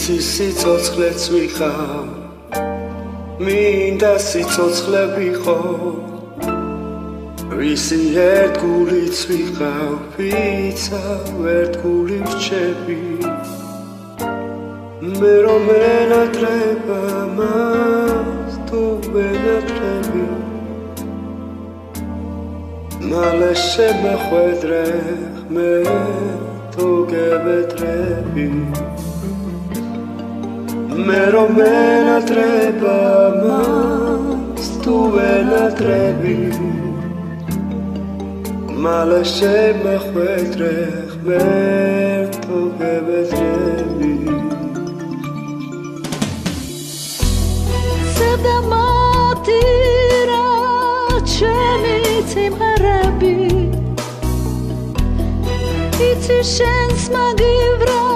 სიცოცხლეც ვიხავ მინდა სიცოცხლე ვიყო ვისი ერთგულიც ვიყავ? ვიცა ერთგული რჩები? მე რომ ენატრება მას თუ ენატრები მალე შემეხვედრე მე თუ გებეტრები მე რომ ენატრება მას თუ ენატრები მალე შემეხვედრე მე თუ გებეტრები სევდა მათირა ჩემი სიმღერები იცი შენს მაგივრა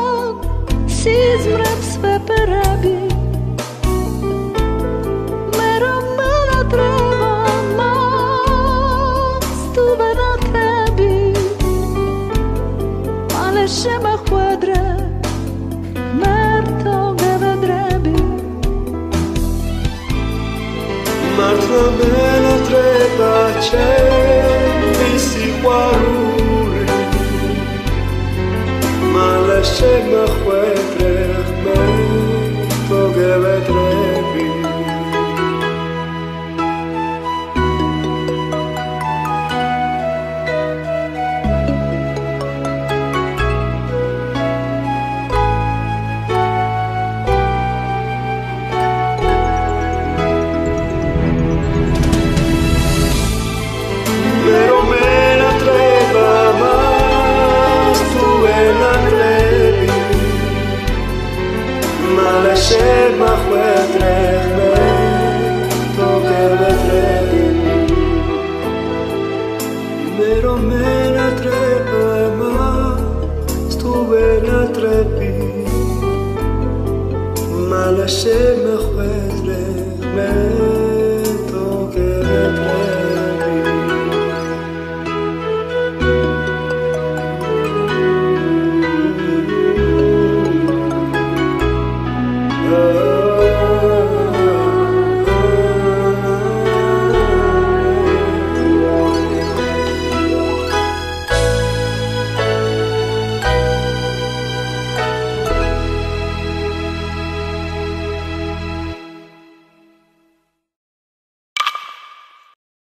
მალე შემახვედრე მერტო გევედრები მართლა მელატრება ჩემი სიყვარული. მალე შემახვედრე მე რომ ენატრება მას თუ ენატრები მალე შემახვედრე მე თუ